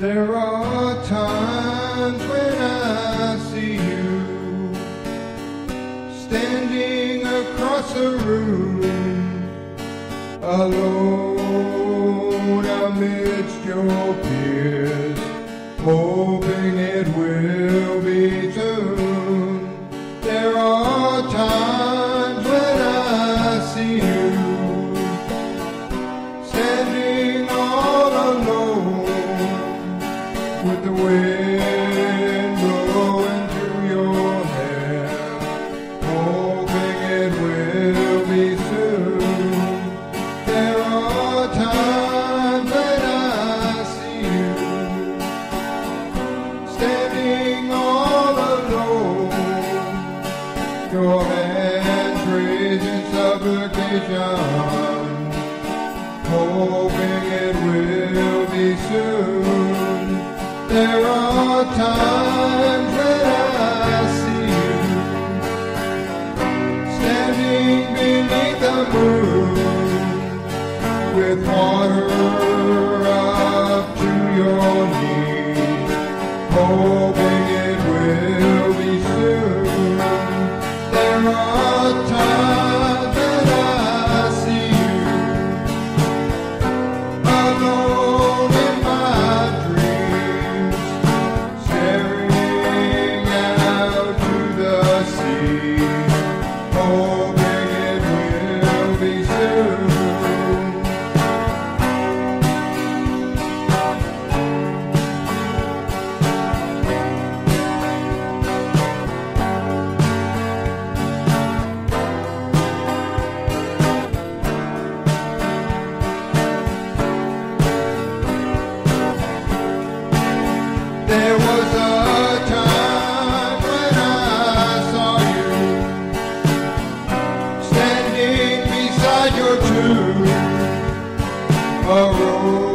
There are times when I see you standing across a room alone amidst your peers, hoping it will soon. There are times when I see you standing beneath the moon with water up to your knees, Oh. a rose.